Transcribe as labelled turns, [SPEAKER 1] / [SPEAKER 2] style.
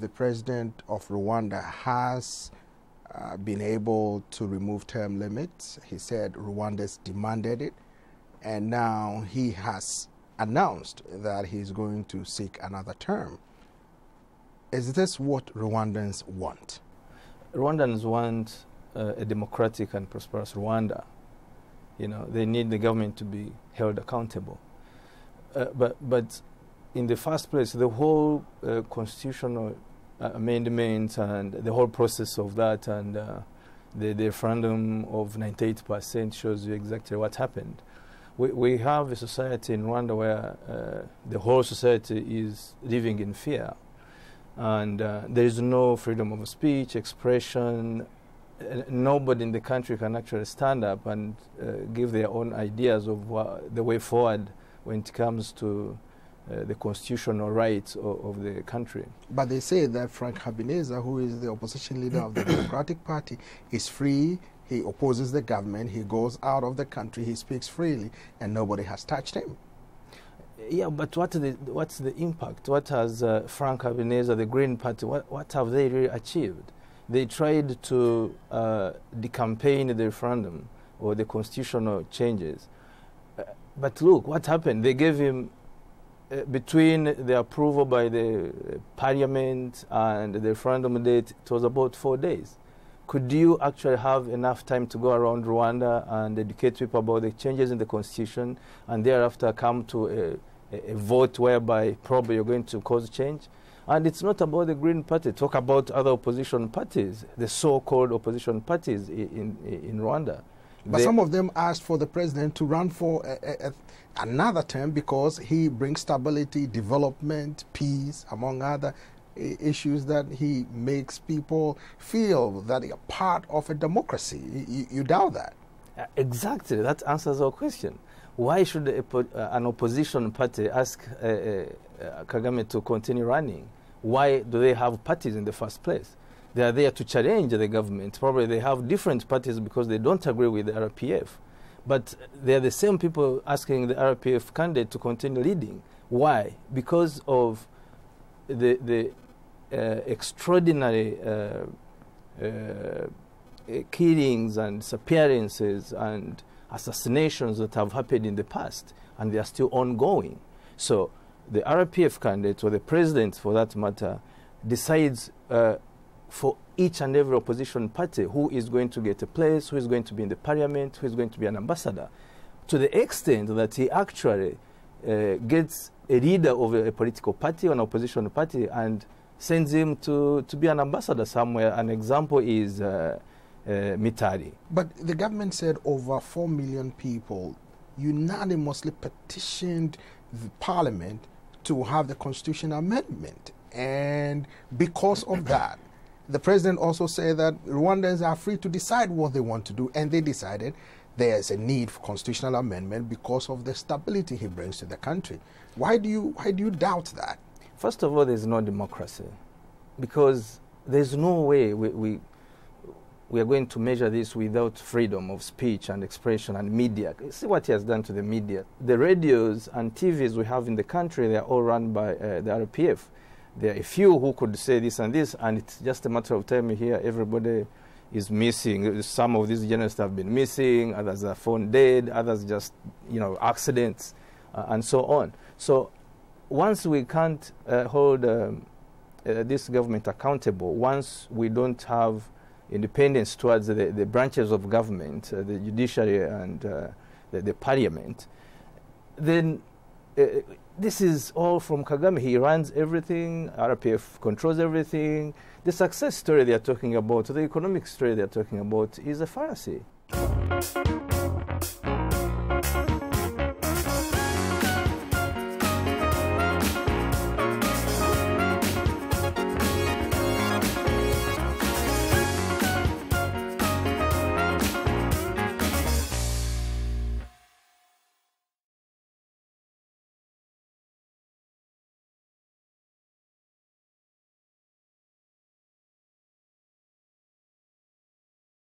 [SPEAKER 1] The president of Rwanda has uh, been able to remove term limits. He said Rwandans demanded it, and now he has announced that he's going to seek another term. Is this what Rwandans want?
[SPEAKER 2] Rwandans want uh, a democratic and prosperous Rwanda. You know, they need the government to be held accountable. Uh, but, but in the first place, the whole uh, constitutional uh, amendments and the whole process of that and uh, the, the referendum of 98% shows you exactly what happened. We, we have a society in Rwanda where uh, the whole society is living in fear. And uh, there is no freedom of speech, expression. Uh, nobody in the country can actually stand up and uh, give their own ideas of the way forward when it comes to uh, the constitutional rights of, of, the country.
[SPEAKER 1] But they say that Frank Habineza, who is the opposition leader of the Democratic Party, is free. He opposes the government. He goes out of the country. He speaks freely, and nobody has touched him.
[SPEAKER 2] Yeah, but what the, what's the impact? What has uh, Frank Habineza, the Green Party, what, what have they really achieved? They tried to uh, decampaign the referendum or the constitutional changes. Uh, but look, what happened? They gave him uh, between the approval by the parliament and the referendum date, it was about four days. Could you actually have enough time to go around Rwanda and educate people about the changes in the constitution and thereafter come to a, a, a vote whereby probably you're going to cause change? And it's not about the Green Party. Talk about other opposition parties, the so-called opposition parties in, in, in Rwanda.
[SPEAKER 1] But some of them asked for the president to run for a, a, another term because he brings stability, development, peace, among other issues that he makes people feel that they are part of a democracy. You, you doubt that?
[SPEAKER 2] Uh, exactly. That answers our question. Why should uh, an opposition party ask uh, uh, Kagame to continue running? Why do they have parties in the first place? They are there to challenge the government. Probably they have different parties because they don't agree with the RPF. But they are the same people asking the RPF candidate to continue leading. Why? Because of the, the extraordinary uh, uh, killings and disappearances and assassinations that have happened in the past, and they are still ongoing. So the RPF candidate, or the president for that matter, decides uh, for each and every opposition party who is going to get a place, who is going to be in the parliament, who is going to be an ambassador, to the extent that he actually uh, gets a leader of a, a, political party or an opposition party and sends him to, to be an ambassador somewhere. An example is uh, uh, Mitari.
[SPEAKER 1] But the government said over 4 million people unanimously petitioned the parliament to have the constitutional amendment. And because of that, the president also said that Rwandans are free to decide what they want to do, and they decided there's a need for constitutional amendment because of the stability he brings to the country. Why do you why do you doubt that?
[SPEAKER 2] First of all, there's no democracy because there's no way we, we we are going to measure this without freedom of speech and expression and media. See what he has done to the media. The radios and TVs we have in the country, they are all run by uh, the RPF there are a few who could say this and this, and it's just a matter of time here. Everybody is missing. Some of these journalists have been missing. Others are found dead. Others just, you know, accidents, uh, and so on. So, once we can't uh, hold um, uh, this government accountable, once we don't have independence towards the, the branches of government, uh, the judiciary and uh, the, the parliament, then uh, this is all from Kagame. He runs everything, RPF controls everything. The success story they're talking about, the economic story they're talking about is a fallacy.